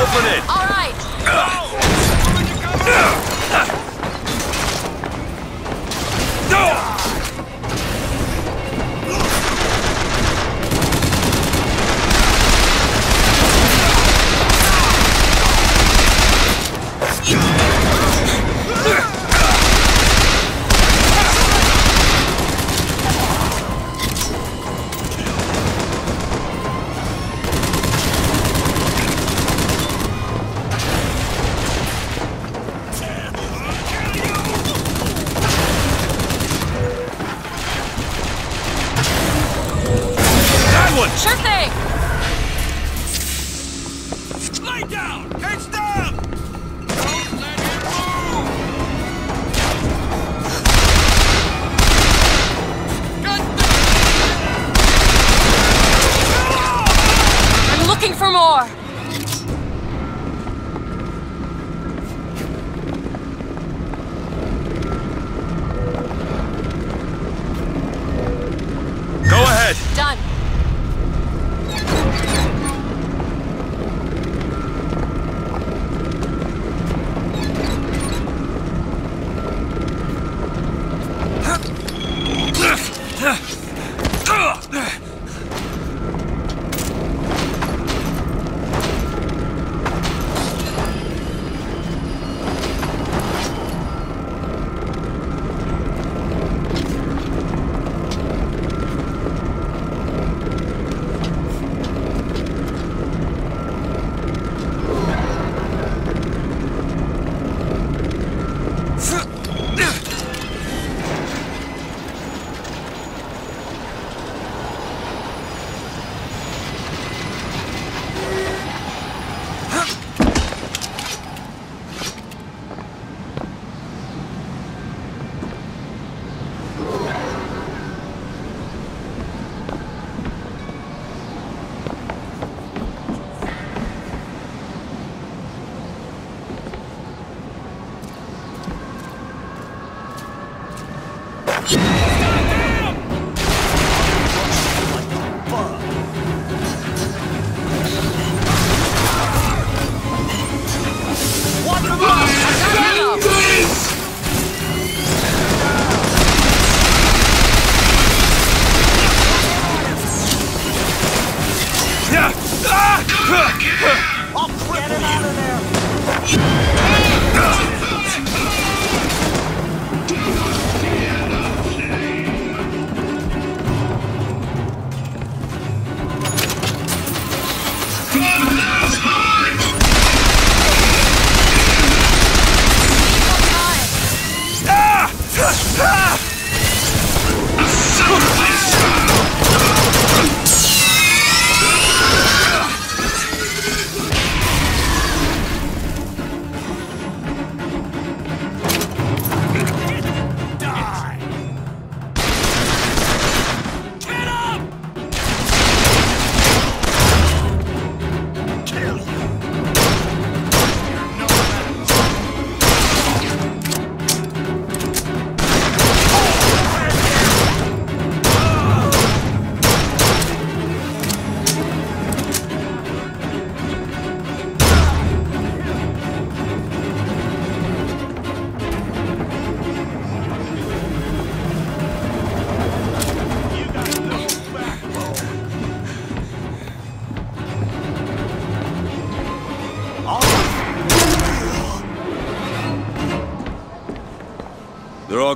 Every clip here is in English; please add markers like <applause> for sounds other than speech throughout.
Open it! All right.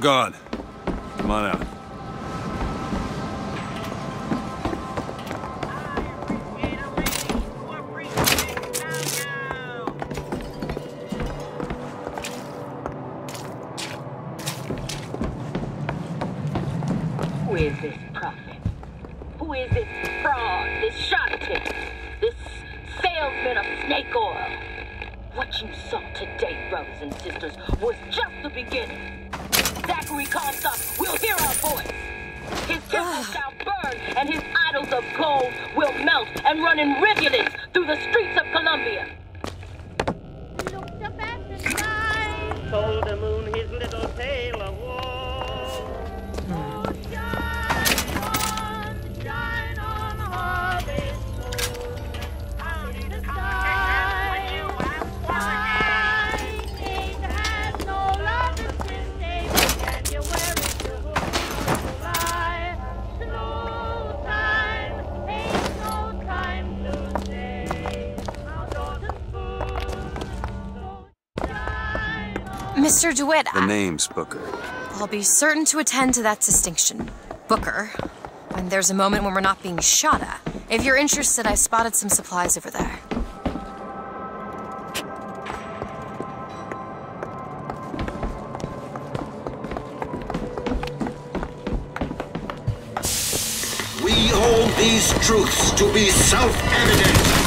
Come on out. Who is this prophet? Who is this fraud, this charlatan, this salesman of snake oil? What you saw today, brothers and sisters, was just the beginning. Comstock will hear our voice. His temple ah. shall burn, and his idols of gold will melt and run in rivulets through the streets of Columbia. Mr. DeWitt, The name's Booker. I'll be certain to attend to that distinction. Booker, when there's a moment when we're not being shot at. If you're interested, I spotted some supplies over there. We hold these truths to be self-evident.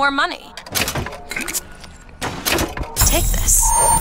More money. Take this.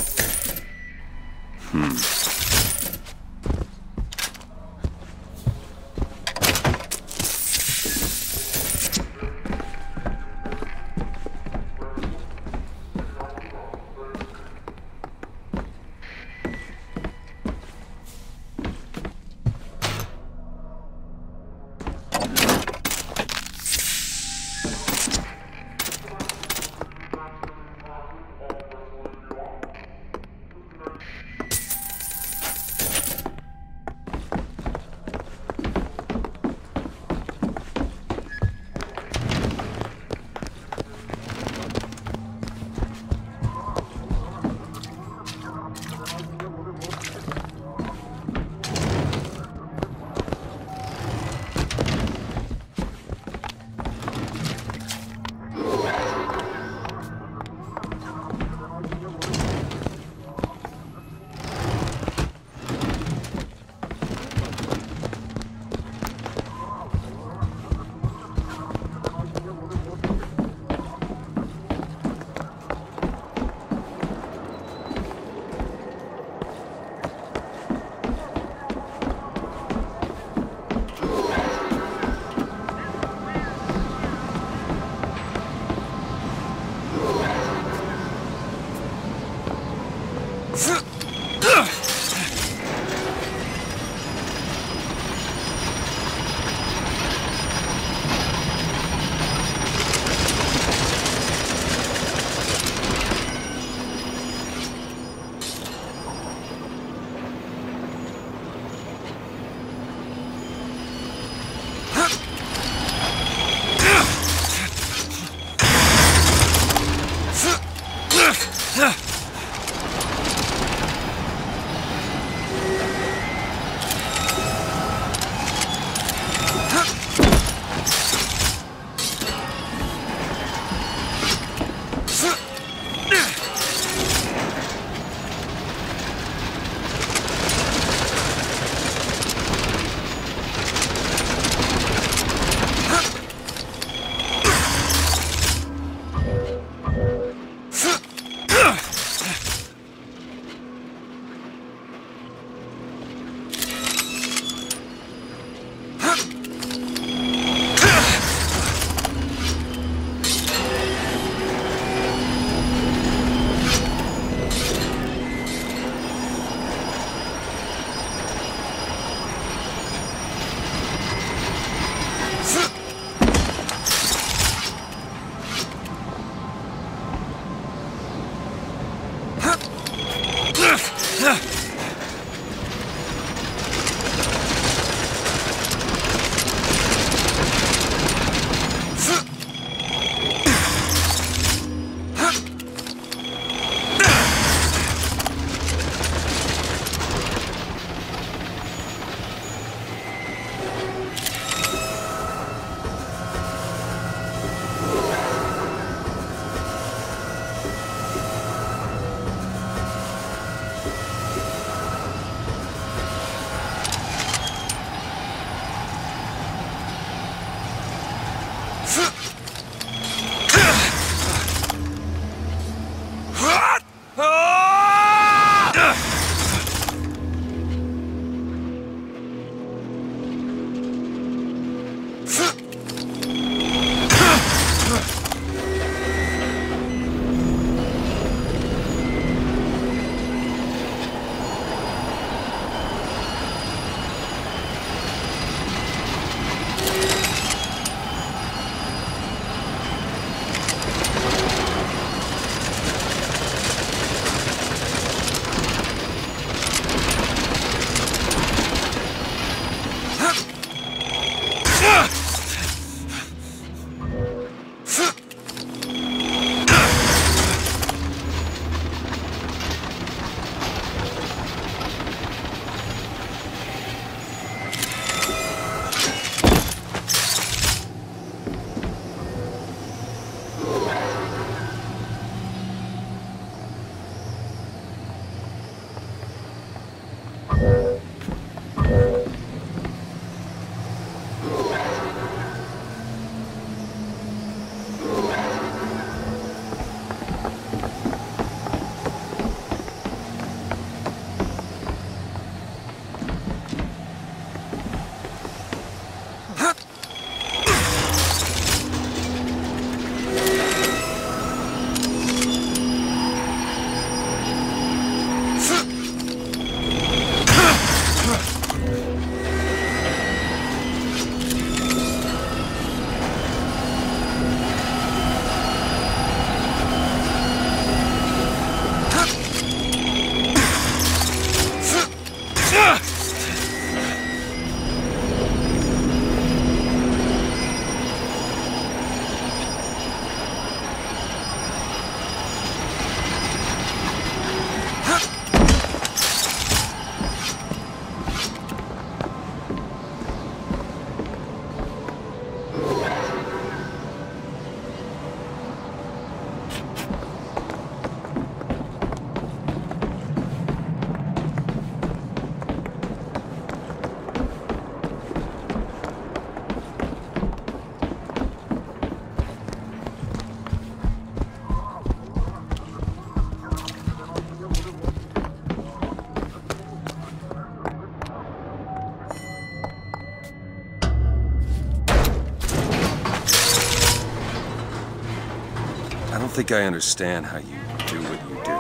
Think I understand how you do what you do.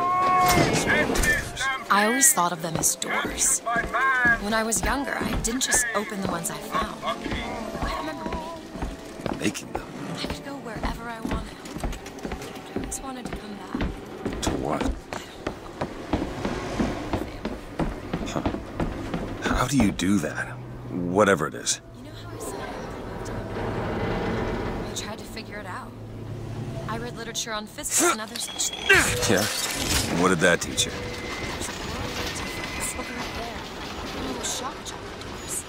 I always thought of them as doors. When I was younger, I didn't just open the ones I found. I remember making Making them. I could go wherever I wanted. I always wanted to come back. To what? How do you do that? Whatever it is. You know how I said I had to I tried to figure it out. I on physics and other such things. <laughs> Yeah? What did that teach you? There's a world of difference. Look right there. One of shock chocolate doors.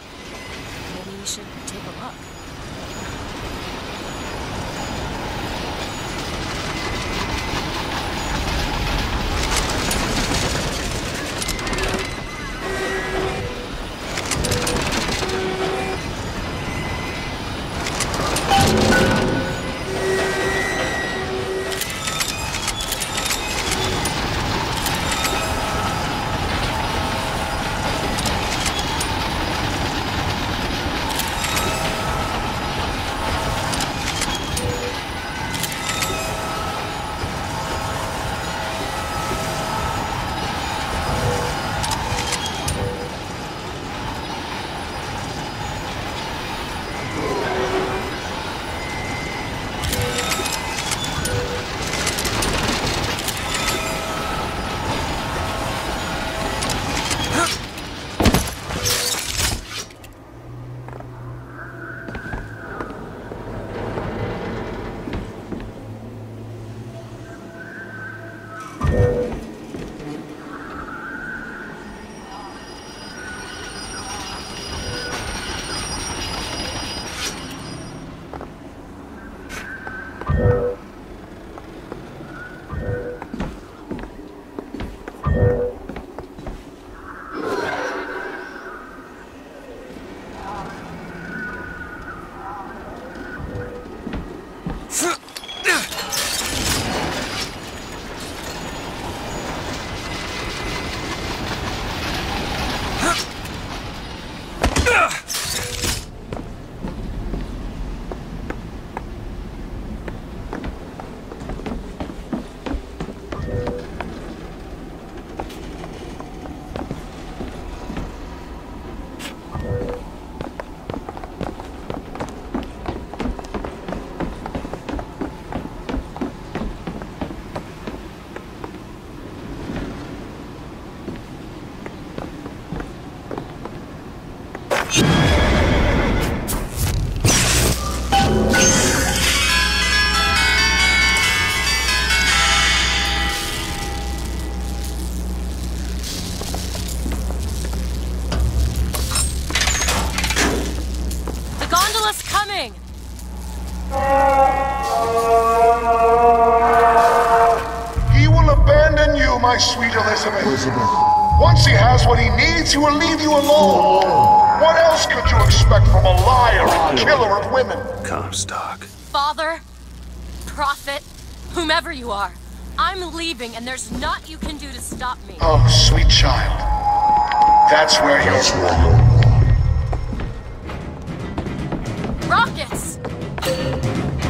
Maybe we should take a look. He will abandon you, my sweet Elizabeth. Once he has what he needs, he will leave you alone. What else could you expect from a liar and killer of women? Comstock. Father, prophet, whomever you are, I'm leaving and there's naught you can do to stop me. Oh, sweet child. That's where you're wrong. Rockets! Thank you.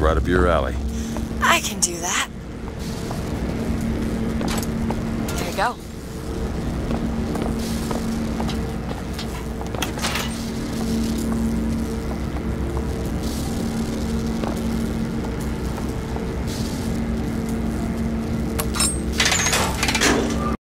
Right up your alley. I can do that.